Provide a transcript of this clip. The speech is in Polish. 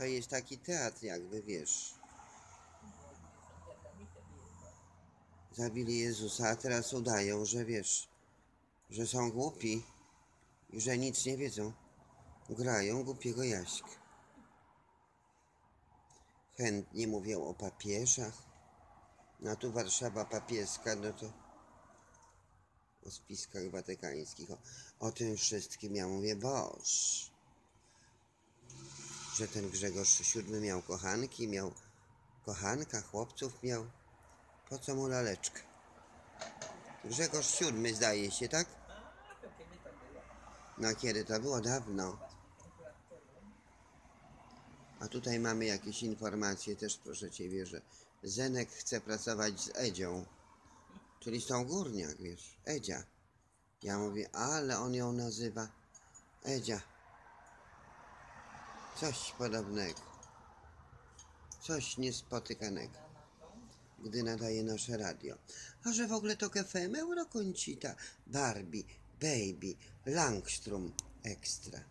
To jest taki teatr jakby, wiesz. Zabili Jezusa, a teraz udają, że wiesz, że są głupi i że nic nie wiedzą. Grają głupiego Jaśka. Chętnie mówią o papieżach. No tu Warszawa papieska, no to o spiskach watykańskich, o, o tym wszystkim ja mówię, boż. Że ten Grzegorz VII miał kochanki, miał kochanka, chłopców miał. Po co mu laleczka? Grzegorz VII zdaje się, tak? No kiedy to było? Dawno. A tutaj mamy jakieś informacje też, proszę Ciebie, że Zenek chce pracować z Edzią. Czyli z tą górniak, wiesz, Edzia. Ja mówię, ale on ją nazywa Edzia. Coś podobnego. Coś niespotykanego. Gdy nadaje nasze radio. A że w ogóle to KFM, Eurokoncita, Barbie, Baby, Langstrom Extra.